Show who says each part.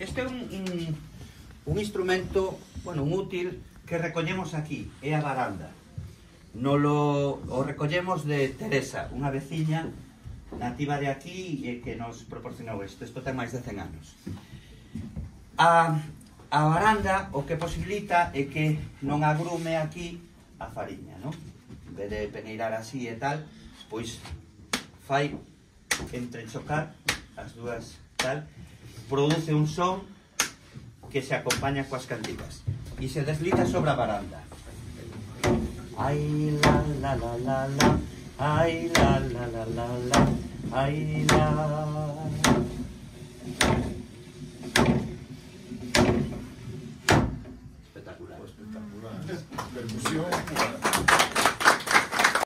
Speaker 1: este é un, un, un instrumento, bueno, un útil que recollemos aquí, é a baranda. Nolo o recollemos de Teresa, unha veciña nativa de aquí e que nos proporcionou isto. Isto ten máis de 100 anos. A, a baranda o que posibilita é que non agrume aquí a fariña, non? En vez de peneirar así e tal, pois fai entrechocar as dúas tal, produce un son que se acompaña coas cantigas e se deslita sobre a baranda. Ai la la la la la, ai la la la la la. Ai la. Espectacular.
Speaker 2: Espectacular. Percusión.